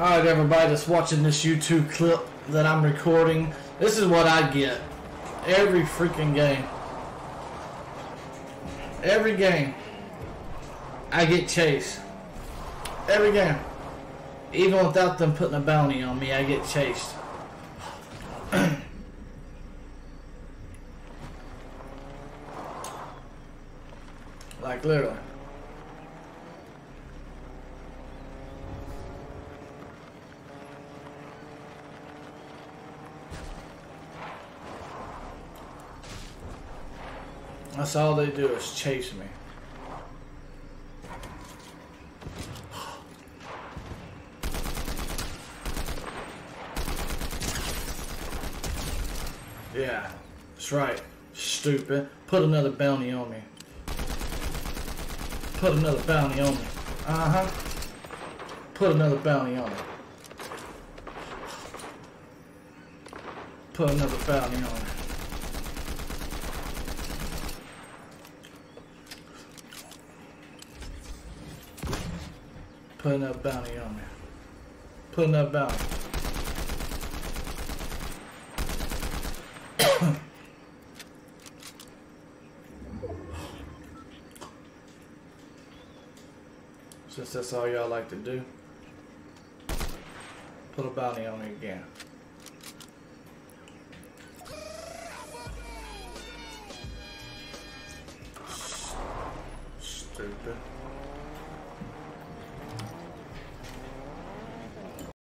Alright, everybody that's watching this YouTube clip that I'm recording, this is what I get every freaking game. Every game, I get chased. Every game. Even without them putting a bounty on me, I get chased. like literally. That's all they do is chase me. Yeah, that's right. Stupid. Put another bounty on me. Put another bounty on me. Uh-huh. Put another bounty on me. Put another bounty on me. Put up bounty on me. Putting up bounty. Since that's all y'all like to do, put a bounty on me again. Stupid.